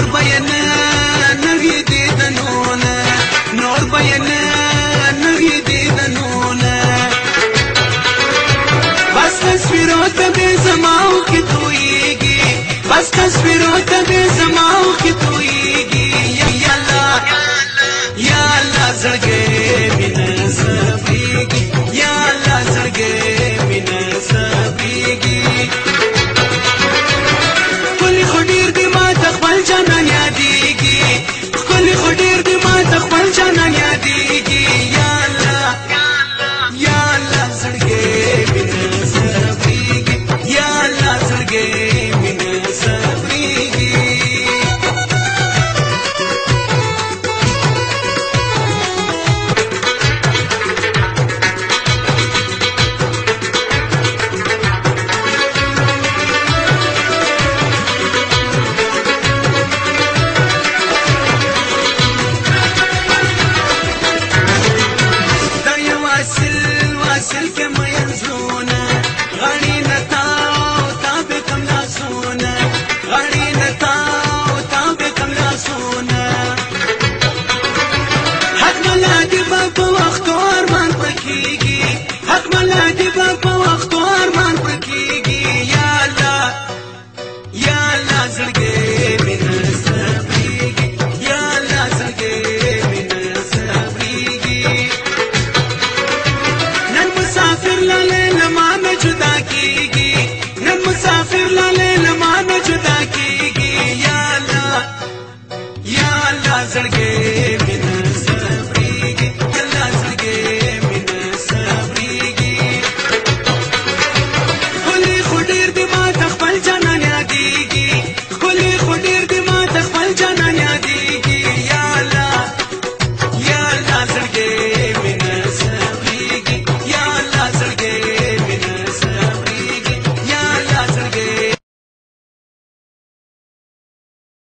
نور بیان نوی دیدنونه نور بیان نوی دیدنونه بس تصویرو ته به زماو کې تويږي بس تصویرو ته به زماو کې تويږي یا الله یا الله زړګي په وخت ارمان پکېږي. حق ملادي په وخت ارمان پکېږي. یا الله یا الله زړګي مسافر لاله لمانه جدا کیږي یا الله یا الله زړګي